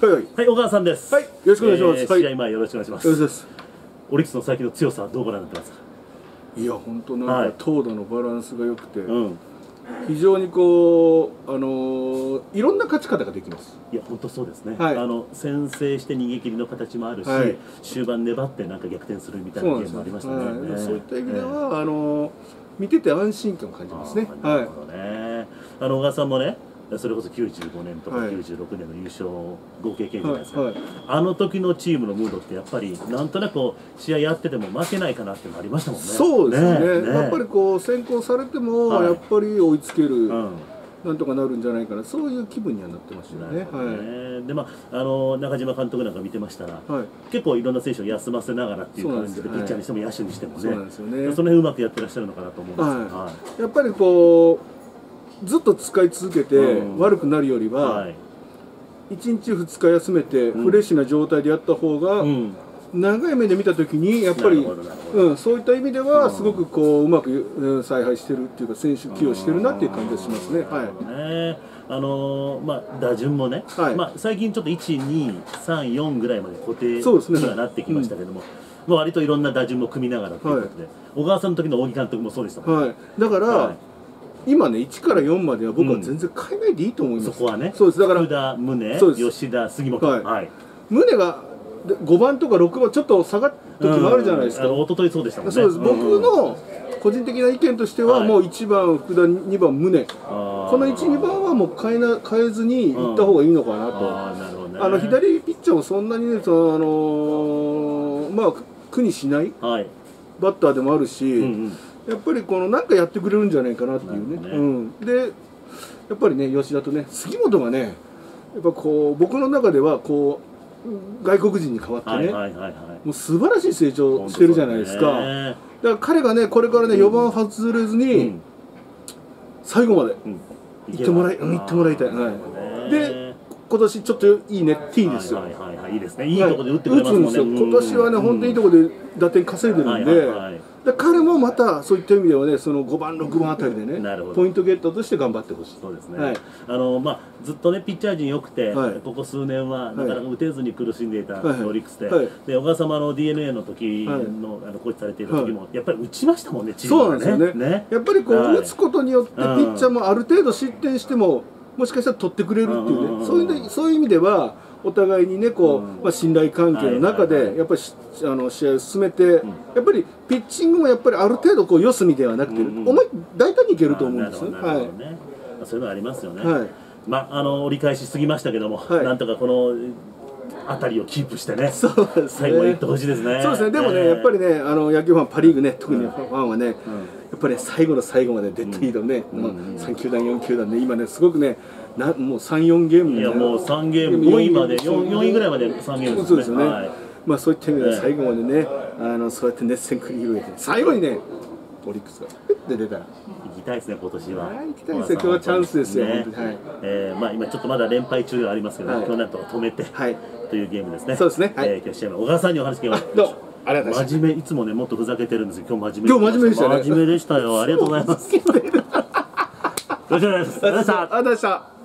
はいはいはい、小川さんです。はいよろしくお願いしますはいえー試合前よろしくお願いします。よろしくですオリックスの最近の強さはどうご覧になってますか？いや本当なんはいか投打のバランスが良くて、うん。非常にこうあのーいろんな勝ち方ができますいや、本当そうですね。はいあの先制して逃げ切りの形もあるし、はい終盤粘ってなんか逆転するみたいそうなゲームもありましたね。はい、そういった意味でえは、あのー見てて安心感を感じーますねなはるほどね。あの小川さんもね。それこそ95年とかはい。96年の優勝合計経験じゃないですか、はいはい。あの時のチームのムードってやっぱりなんとなく試合やってても負けないかなっていうのありましたもんね。そうですね。ねやっぱりこう先行されても、はい。やっぱり追いつける、うん。なんとかなるんじゃないかな。そういう気分にはなってましたよね。なるほどね。でまああの中島監督なんか見てましたらはい、はい、結構いろんな選手を休ませながらっていう感じでピッチャーにしても野手にしてもね。そうなんですよね。その辺うまくやってらっしゃるのかなと思うんですけどははい。やっぱりこうずっと使い続けてうん。悪くなるよりは、はい。1日2日休めてうん。フレッシュな状態でやった方が、うん。長い目で見た時にやっぱり、そういった意味ではうん。すごくこううまく、うん、采配してるっていうか選手起用してるなっていう感じがしますね。はい。ねあのーまあ打順もね、はい。まあ最近ちょっと1、2、3、4ぐらいまで固定にはなってきましたけども、まあ割といろんな打順も組みながらということで、小川さんの時の大木監督もそうでしたもんね。はい、だから、はい今ね1から4までは僕うん。は全然変えないでいいと思います。そこはね、そうです。だから福田、宗、そうです。吉田、杉本、はい。はい、宗がで5番とか6番ちょっと下がった時もあるじゃないですか。うん。一昨日そうでしたもんね。そうです、僕うん。の個人的な意見としては、はい。もう1番福田2番宗。この1、2番はもう変えな変えずにいった方がいいのかなと。あーなるほどね。あの左ピッチャーもそんなにねそのあのーまあ苦にしないはい、バッターでもあるし、うんうん、やっぱりこのなんかやってくれるんじゃないかなっていうね。ね。うん、でやっぱりね吉田とね杉本がねやっぱこう僕の中ではこう外国人に変わってね、はいはいはいはい。もう素晴らしい成長してるじゃないですか、だから彼がねこれからね4番外れずに、うん。最後までうん。行ってもらいうん行ってもらいたい。はい。ね。で今年ちょっといいねっていいんですよ、はいはいはいはい。いいですねいいところで打ってくれますもんね、んですよ。今年はね、うん本当にいいところで打点稼いでるんで、はいはいはい。で彼もまたそういった意味ではねその5番6番あたりでねポイントゲットとして頑張ってほしい。そうですね、はい。あのまあ、ずっとねピッチャー陣良くて、はい。ここ数年はなかなか打てずに苦しんでいたはいオリックスで,、はい。で小川様の d n a の時の,、はい。あのコーチされていた時も、やっぱり打ちましたもんねチーそうムがなんですよね。やっぱりこう、はい。打つことによってピッチャーもある程度失点してももしかしたら取ってくれるっていうね、うんそういうねそういう意味ではお互いにねこう、うん。まあ、信頼関係の中でやっぱりしあの試合を進めて、やっぱりピッチングもやっぱりある程度こう四隅ではなくて、思い大胆にいけると思うんです。よね。はい。そういうのありますよね、はい。まあ、あの折り返しすぎましたけども、はい。なんとかこの辺りをキープしてね。そうですね。最後まで行ってほしいですね。そうですね、でもね、えーやっぱりね、あの野球ファン、パ・リーグね、特にファンはね、うん。やっぱり、ね、最後の最後までデッドヒートね、まあうんうん3球団、4球団ね、今ね、すごくね、なもう3、4ゲームでね。いやもう3ゲーム5位まで 4, 4位ぐらいまで3ゲームそうですよね、はい。まあそういった意味で最後までね、あのそうやって熱戦繰り広げて、最後にね、オリックスがピッて出たら、行きたいですね今年は。はい行きたいですよ今日はチャンスですよね。はい。えーまあ今ちょっとまだ連敗中ではありますけど、はい。今日なんとか止めて、はい、というゲームですね。そうですね。はい。えー今日試合は小川さんにお話聞きましどうもありがとうございま真面目いつもねもっとふざけてるんですけど今日真面目。今日真面目でしたね。真面目でしたよ。ありがとうございます。よろしくお願いします ありがとうございましたした。ありがとうございました。